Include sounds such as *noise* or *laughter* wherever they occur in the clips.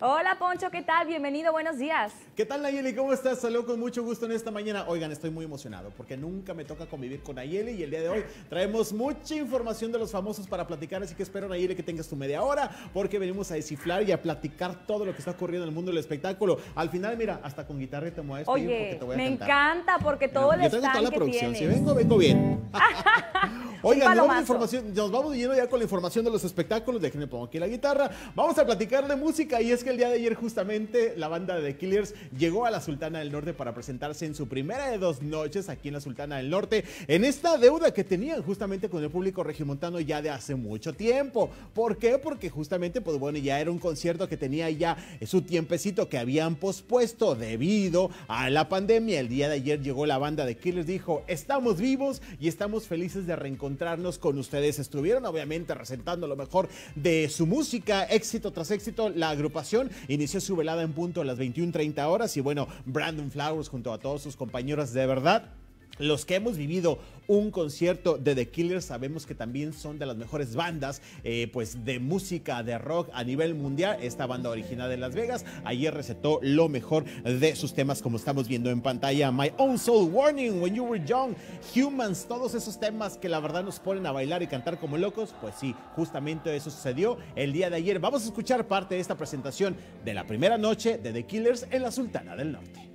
Hola Poncho, ¿qué tal? Bienvenido, buenos días. ¿Qué tal Nayeli? ¿Cómo estás? Saludos con mucho gusto en esta mañana. Oigan, estoy muy emocionado porque nunca me toca convivir con Nayeli y el día de hoy traemos mucha información de los famosos para platicar, así que espero Nayeli que tengas tu media hora porque venimos a descifrar y a platicar todo lo que está ocurriendo en el mundo del espectáculo. Al final, mira, hasta con guitarra te voy a despedir Oye, porque te voy a me cantar. encanta porque todo el Yo tengo toda la que producción, si vengo, vengo bien. *laughs* *laughs* Oigan, nos vamos, información, nos vamos yendo ya con la información de los espectáculos. Déjenme pongo aquí la guitarra. Vamos a platicar de música. Y es que el día de ayer, justamente, la banda de Killers llegó a la Sultana del Norte para presentarse en su primera de dos noches aquí en la Sultana del Norte. En esta deuda que tenían justamente con el público regimontano ya de hace mucho tiempo. ¿Por qué? Porque justamente, pues bueno, ya era un concierto que tenía ya su tiempecito que habían pospuesto debido a la pandemia. El día de ayer llegó la banda de Killers, dijo, estamos vivos y estamos felices de reencontrarnos con ustedes. Estuvieron obviamente presentando lo mejor de su música, éxito tras éxito. La agrupación inició su velada en punto a las 21.30 horas y bueno, Brandon Flowers junto a todos sus compañeros de verdad. Los que hemos vivido un concierto de The Killers sabemos que también son de las mejores bandas eh, pues de música de rock a nivel mundial. Esta banda original de Las Vegas ayer recetó lo mejor de sus temas como estamos viendo en pantalla. My Own Soul Warning, When You Were Young, Humans, todos esos temas que la verdad nos ponen a bailar y cantar como locos. Pues sí, justamente eso sucedió el día de ayer. Vamos a escuchar parte de esta presentación de la primera noche de The Killers en la Sultana del Norte.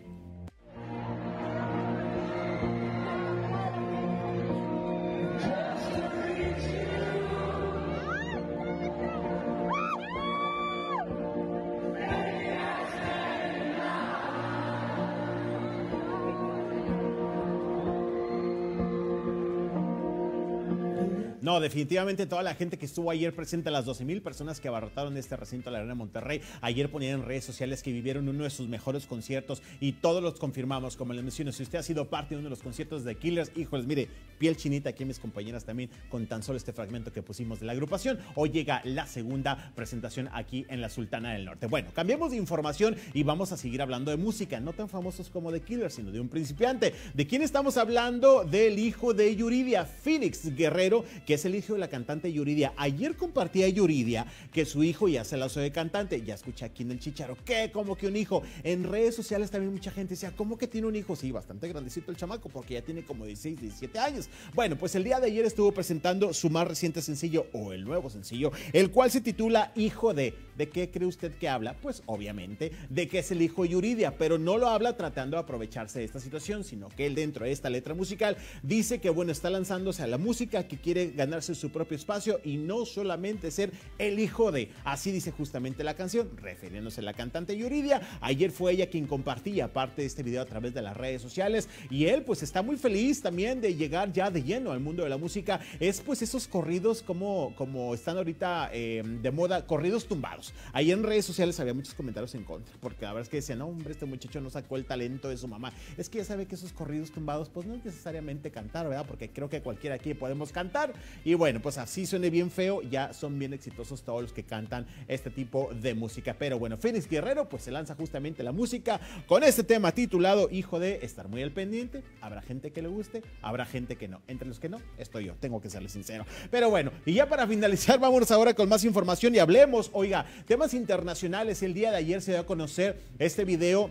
No, definitivamente toda la gente que estuvo ayer presente, las 12 mil personas que abarrotaron este recinto de la Arena Monterrey, ayer ponían en redes sociales que vivieron uno de sus mejores conciertos y todos los confirmamos, como les menciono, si usted ha sido parte de uno de los conciertos de Killers, híjoles, mire, piel chinita aquí mis compañeras también con tan solo este fragmento que pusimos de la agrupación, hoy llega la segunda presentación aquí en la Sultana del Norte. Bueno, cambiemos de información y vamos a seguir hablando de música, no tan famosos como The Killers, sino de un principiante. ¿De quién estamos hablando? Del hijo de Yuridia, Phoenix Guerrero, que es el hijo de la cantante Yuridia. Ayer compartía Yuridia que su hijo ya se la de cantante. Ya escuché aquí en el chicharo. ¿Qué? ¿Cómo que un hijo? En redes sociales también mucha gente decía, ¿cómo que tiene un hijo? Sí, bastante grandecito el chamaco, porque ya tiene como 16, 17 años. Bueno, pues el día de ayer estuvo presentando su más reciente sencillo, o el nuevo sencillo, el cual se titula Hijo de. ¿De qué cree usted que habla? Pues obviamente de que es el hijo Yuridia, pero no lo habla tratando de aprovecharse de esta situación, sino que él dentro de esta letra musical dice que bueno, está lanzándose a la música, que quiere ganarse su propio espacio y no solamente ser el hijo de. Así dice justamente la canción, refiriéndose a la cantante Yuridia. Ayer fue ella quien compartía parte de este video a través de las redes sociales y él pues está muy feliz también de llegar ya de lleno al mundo de la música. Es pues esos corridos como, como están ahorita eh, de moda, corridos tumbados. Ahí en redes sociales había muchos comentarios en contra, porque la verdad es que decían, no, hombre, este muchacho no sacó el talento de su mamá. Es que ya sabe que esos corridos tumbados, pues no es necesariamente cantar, ¿verdad? Porque creo que cualquiera aquí podemos cantar. Y bueno, pues así suene bien feo, ya son bien exitosos todos los que cantan este tipo de música. Pero bueno, Phoenix Guerrero, pues se lanza justamente la música con este tema titulado Hijo de estar muy al pendiente. Habrá gente que le guste, habrá gente que no. Entre los que no, estoy yo, tengo que serle sincero. Pero bueno, y ya para finalizar, *laughs* vámonos ahora con más información y hablemos, oiga, temas internacionales. El día de ayer se dio a conocer este video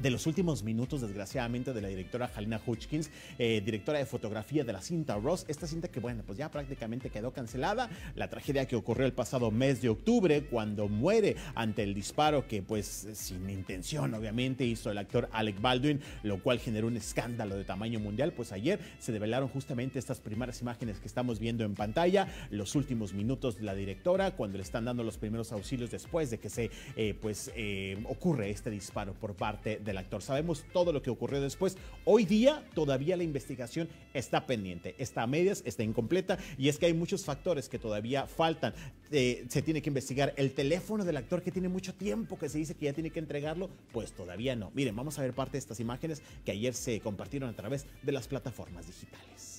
de los últimos minutos, desgraciadamente, de la directora Halina Hutchkins, eh, directora de fotografía de la cinta Ross. Esta cinta que, bueno, pues ya prácticamente quedó cancelada. La tragedia que ocurrió el pasado mes de octubre, cuando muere ante el disparo que, pues, sin intención, obviamente, hizo el actor Alec Baldwin, lo cual generó un escándalo de tamaño mundial. Pues ayer se develaron justamente estas primeras imágenes que estamos viendo en pantalla, los últimos minutos de la directora, cuando le están dando los primeros auxilios después de que se, eh, pues, eh, ocurre este disparo por parte del actor. Sabemos todo lo que ocurrió después. Hoy día todavía la investigación está pendiente, está a medias, está incompleta y es que hay muchos factores que todavía faltan. Eh, se tiene que investigar el teléfono del actor que tiene mucho tiempo que se dice que ya tiene que entregarlo, pues todavía no. Miren, vamos a ver parte de estas imágenes que ayer se compartieron a través de las plataformas digitales.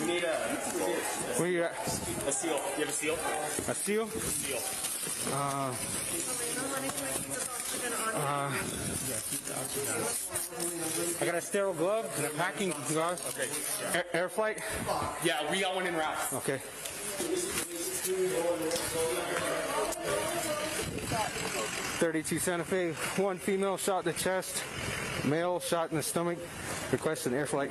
We need a, Where you at? a seal. You have a seal? A seal? Seal. Uh, Uh, I got a sterile glove and a packing glove. Okay. Air, air flight. Yeah, we got one in route. Okay. Thirty-two Santa Fe. One female shot in the chest. Male shot in the stomach. Request an air flight.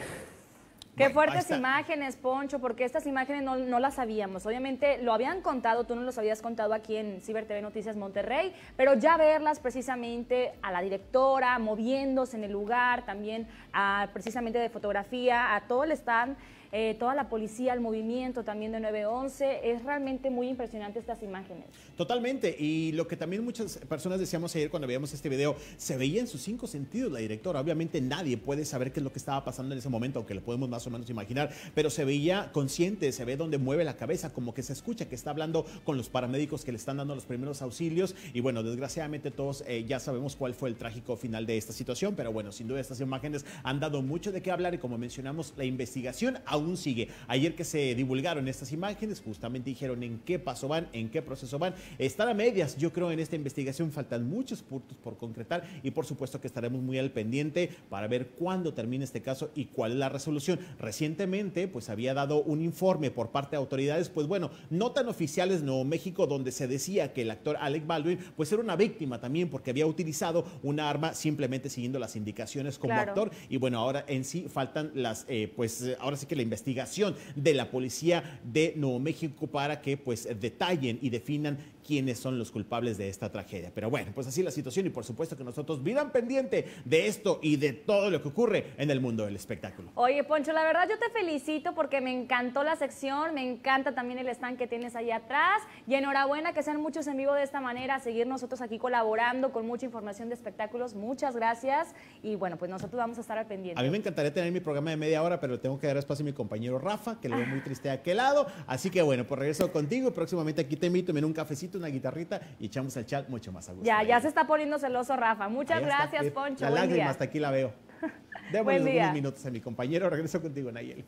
Qué Bueno, fuertes imágenes, Poncho, porque estas imágenes no, no las sabíamos. Obviamente lo habían contado, tú no los habías contado aquí en Ciber TV Noticias Monterrey, pero ya verlas precisamente a la directora moviéndose en el lugar, también a, precisamente de fotografía, a todo el stand, eh, toda la policía, el movimiento también de 911, es realmente muy impresionante estas imágenes. Totalmente. Y lo que también muchas personas decíamos ayer cuando veíamos este video, se veía en sus cinco sentidos la directora. Obviamente nadie puede saber qué es lo que estaba pasando en ese momento, aunque lo podemos más o menos imaginar, pero se veía consciente, se ve donde mueve la cabeza, como que se escucha que está hablando con los paramédicos que le están dando los primeros auxilios. Y bueno, desgraciadamente todos eh, ya sabemos cuál fue el trágico final de esta situación, pero bueno, sin duda estas imágenes han dado mucho de qué hablar y como mencionamos, la investigación aún sigue. Ayer que se divulgaron estas imágenes, justamente dijeron en qué paso van, en qué proceso van. Están a medias, yo creo, en esta investigación faltan muchos puntos por concretar y por supuesto que estaremos muy al pendiente para ver cuándo termina este caso y cuál es la resolución. Recientemente, pues había dado un informe por parte de autoridades, pues bueno, no tan oficiales Nuevo México, donde se decía que el actor Alec Baldwin, pues era una víctima también porque había utilizado una arma simplemente siguiendo las indicaciones como Claro. actor y bueno, ahora en sí faltan las, eh, pues ahora sí que la investigación de la policía de Nuevo México para que pues detallen y definan quiénes son los culpables de esta tragedia. Pero bueno, pues así la situación y por supuesto que nosotros vivan pendiente de esto y de todo lo que ocurre en el mundo del espectáculo. Oye, Poncho, la verdad yo te felicito porque me encantó la sección, me encanta también el stand que tienes ahí atrás y enhorabuena que sean muchos en vivo de esta manera, seguir nosotros aquí colaborando con mucha información de espectáculos. Muchas gracias y bueno, pues nosotros vamos a estar al pendiente. A mí me encantaría tener mi programa de media hora, pero tengo que dar espacio a mi compañero Rafa, que le veo muy triste de aquel lado. Así que bueno, pues regreso contigo. Próximamente aquí te invito en un cafecito, una guitarrita y echamos el chat mucho más a gusto. Ya, ya se está poniendo celoso Rafa. Muchas Ahí gracias, Eh, Poncho. La lágrima hasta aquí la veo. *laughs* Démosle unos minutos a mi compañero. *laughs* Regreso contigo, Nayeli.